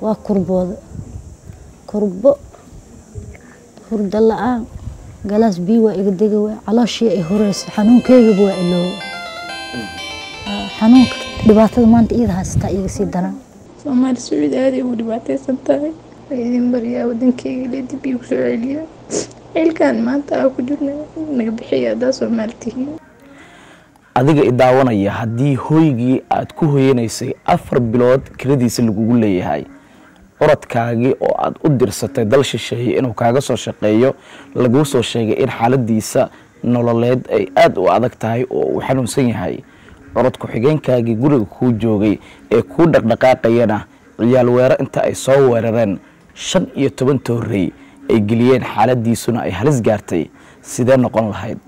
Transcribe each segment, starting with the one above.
waa kurbooda kurbo. Hurda la'aan. Galaas biyo waa iga dega waa calooshii ay horeysa xanuunkeygaba waa iloowa xanuunka dhibaatada maanta iyada haystaa iga sii daran. Soomaali sacuud aaday ugu dhibaataysan tahay. Idin baryaa wadankeyga ile dib iigu soo celiya xilkan maanta aa ku jirna. Naga bixiya haddaa soomaali tihiin adiga i daawanaya haddii hooygii aad ku hoyanaysay afar bilood kiradiisa lagugu leeyahay orodkaagii oo aad u dirsatay dal shisheeye inuu kaaga soo shaqeeyo laguu soo sheegay in xaaladiisa nololeed ay aada u adag tahay oo uu xanuunsan yahay. Orod ku-xigeenkaagii guriga kuu joogay ee kuu dhaqdhaqaaqayana ciyaal weero inta ay soo weerareen shan iyo toban toorey ay geliyeen xaaladiisuna ay halis gaartay. Sidee noqon lahayd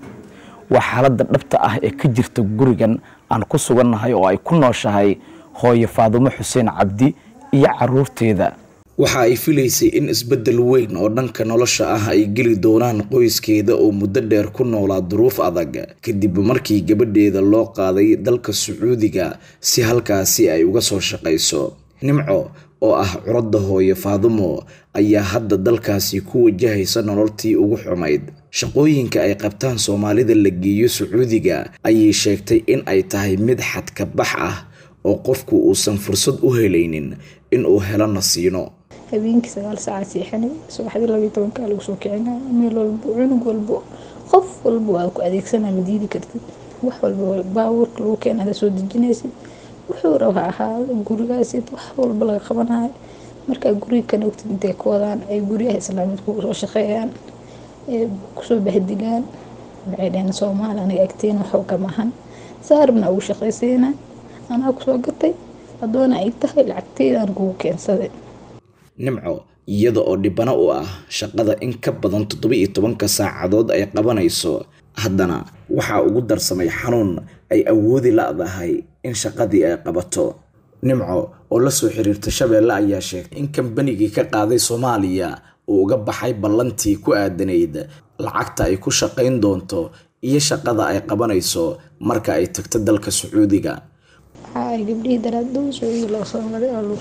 waa xaaladda dhabta ah ee ka jirta gurigan aan ku sugannahay oo ay ku nooshahay hooyo faadumo xuseen cabdi iyo caruurteeda. Waxa ay filaysay in isbeddel weyn oo dhanka nolosha ah ay geli doonaan qoyskeeda oo muddo dheer ku noolaa duruuf adag. Kadib markii gabadheeda loo qaaday dalka sacuudiga si halkaasi ay uga soo shaqayso nimco oo ah curadda hooyo faadumo ayaa hadda dalkaasi ku wajahaysa nololtii ugu xumayd shaqooyinka ay qabtaan soomaalida la geeyo sacuudiga ayay sheegtay in ay tahay mid xadka bax ah oo qofku uusan fursad u helaynin inuu helo nasiino. Habeenkii sagaal saaca seexanay subaxdii labiyo tobankaa lagu soo kicinaa meel walbo cunug walbo qof walba waa ku adeegsanaa ma diidi kartid. Wax walba baabuurka lagu keena ada soo dejinaysid wuxuu raba ahaado gurigaasid wax walba laga qabanayo markaa guriga kana ogtid intay ku wadaan ay guryaha islaamid kugu soo shaqeeyaan. ee ku soo bahdilaan waxay dhaheen soomaali aniga agteen waxba kama ahan ugu shaqaysiina. Anaa ku soo gatay adoona ay tahay lacagteedaan kugu keensaday. Nimco iyada oo dhibano u ah shaqada in ka badan toddoba-iyo tobanka saacadood ay qabanayso haddana waxaa ugu darsamay xanuun ay awoodi la-dahay in shaqadii ay qabato. Nimco oo la soo xiriirta shabeelle ayaa sheegtay in kambanigii ka qaaday soomaaliya uu uga baxay ballantii ku aadanayd lacagta ay ku shaqayn doonto iyo shaqada ay qabanayso marka ay tagto dalka sacuudiga. Waxa ay gabdhihii daraaddow sacuudi loo soo waday oo lagu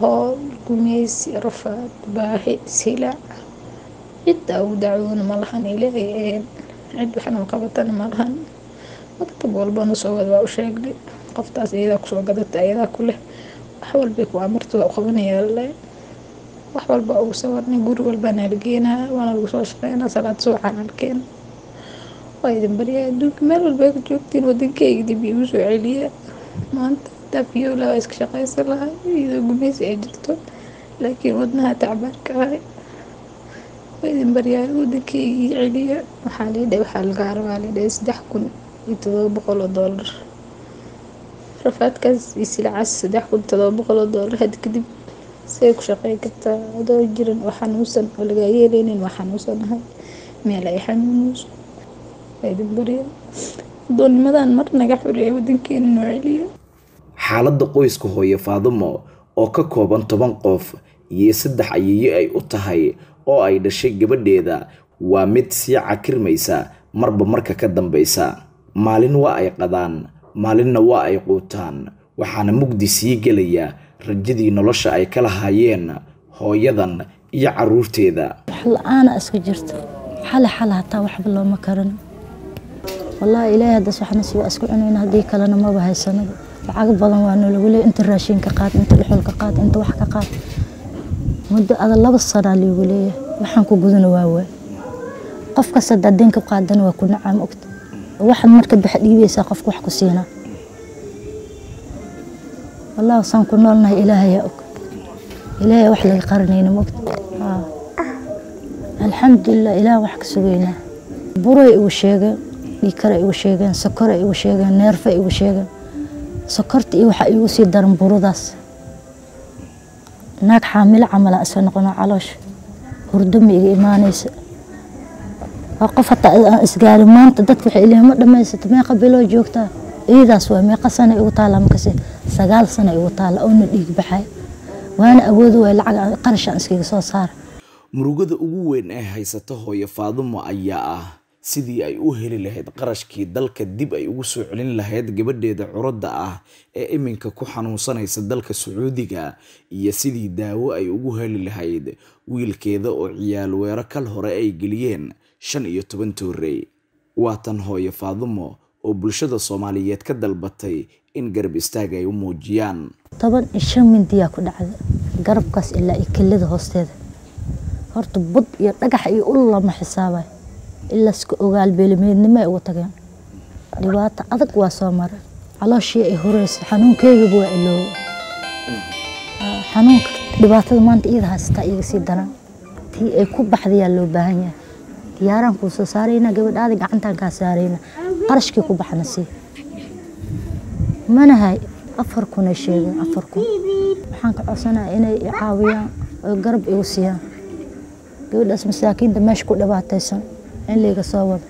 hool gumeysi rafaad baahi silac cidda ugu dacwoona ma lahan ilaahay ahayn cid waxna qabatana ma walbana soo wada waa u sheegnay qoftaas iyadaa ku soo gadata iyadaa ku leh. Wax walbay ku u qabanayaa le wax walba ugu sawarnay guri walbaana la geenaa waana lagu soo shaqeynaa salaad subaxaana la keena waa idin baryaa adduunka meel walba ku joogtiin wadankeyga dib iigu soo celiya maanta daafiyoola waa iska shaqaysan lahay iyadoo gumeysi ay jirto. Laakiin wadnaha tacbaanka ahay waa idin baryaa wadankeyga celiya waxaa liidhay waxaa laga rabaa liidhay saddex kun todoba boqol oo doolar rafaadkaas iyo silacaas saddex kun todoba boqol oo doolar hadda kadib say ku shaqeyn kartaa adoo jiran oo xanuunsan oo lagaa yeeleynin waa xanuunsanahay meel ay xanuunayso baryaa adoonnimadan mar naga xoreeya wadankeena noo celiya xaaladda qoyska hooyo faadumo oo ka kooban toban qof iyo saddex ayeeyo ay u tahay oo ay dhashay gabadheeda waa mid sii cakirmaysa marba marka ka dambaysa maalin waa ay qadaan maalinna waa ay quutaan. Waxaana mugdi sii gelaya rajadii nolosha ay ka lahaayeen hooyadan iyo caruurteeda. Wax la'aana iska jirta. Xale xale hataa waxba looma karin. Wallaahi ilaahay haddas waxna si waa isku cunayna haddii kalena maba haysanaba lacago badan waa noolagu inta raashinka qaad inta dhuxulka qaad inta wax ka qaad. Muddo ada laba sanaa liigu leeyahay. Waxaan ku gudana waa waay. Qof kasta haddaa qaadana waa ku nacaam ogta waxaad marka baxa dhiibaysaa qofka wax ku siinaa wallaahi saan ku noolnahay ilaahayaa og. Ilaahay wax laga qaranayna mogta alxamdulilah ilaah wax ka sugaynaa buray igu sheegeen dhiikara igu sheegeen sokora igu sheegeen neerfa igu sheegeen. Sokorta iyo waxaa igu sii daran buradaas naag xaamilo camala iska qof hataa aan isgaarin maanta dadka waxay leeyihiin ma dhammaysato meeqa biloo joogtaa iyadaas waa meeqa sana igu taala makase sagaal sana igu taala oona dhiig baxay. Waana awoodo waay lacag qarashaan iskaga soo saara murugada ugu weyn ee haysata hooyo faadumo ayaa ah sidii ay u heli lahayd qarashkii dalka dib ay ugu soo celin lahayd gabadheeda curadda ah ee iminka ku xanuunsanaysa dalka sacuudiga iyo sidii daawo ay ugu heli lahayd wiilkeeda oo ciyaal weero kal hore ay geliyeen shan iyo toban toorey waa tan hooyo faadumo oo bulshada soomaaliyeed ka dalbatay in garab istaag ay u muujiyaan. Toban iyo shan mindiyaa ku dhacda garabkaas ilaa iyo kelida hoosteeda. Horta bud iyo dhagax iyo ul lama xisaabayo ilaaska ogaal beelimeednimo ay ugu tageen. Dhibaato adag waa soo maray. Calooshii ay horeysa xanuunkeygaba waa iloowa xanuunka dhibaatada maanta iyada haystaa iyaga sii daran. Tii ay ku baxdayaa loo baahan yahay diyaaraan kuu soo saarayna gabadhaada gacantaan kaa saarayna qarashkii ku baxna sii manahay afar kun ay afar kun. Waxaan ka codsanaya inay caawiyaan oo garab igu siiyaan. Gabadhaas masaakiinta meesha ku dhibaataysan in layga soo wado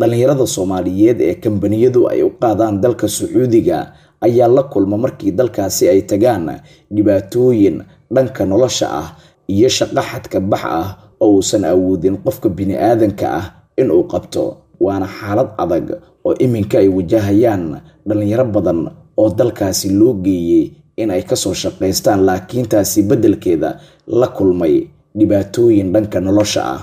dhalinyarada soomaaliyeed ee kambaniyadu ay u qaadaan dalka sacuudiga ayaa la kulma markii dalkaasi ay tagaan dhibaatooyin dhanka nolosha ah iyo shaqo xadka bax ah oo uusan awoodin qofka bini-aadanka ah inuu qabto. Waana xaalad adag oo iminka ay wajahayaan dhalinyaro badan oo dalkaasi loo geeyey in ay ka soo shaqaystaan laakiin taasi beddelkeeda la kulmay dhibaatooyin dhanka nolosha ah.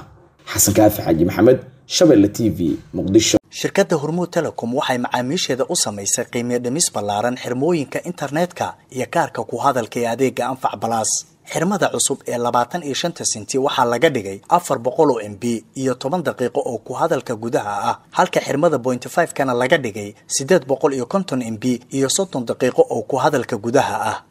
Xasan kaafi xaaji maxamed shabelle t v muqdisho. Shirkadda hormuud telecom waxay macaamiisheeda u samaysay qiimiyo dhimis ballaaran xirmooyinka internetka iyo kaarka ku hadalka ee adeega anfac balaas xirmada cusub ee labaatan iyo shanta senti waxaa laga dhigay afar boqol oo m b iyo toban daqiiqo oo ku hadalka gudaha ah halka xirmada bointy five kana laga dhigay siddeed boqol iyo konton m b iyo soddon daqiiqo oo ku hadalka gudaha ah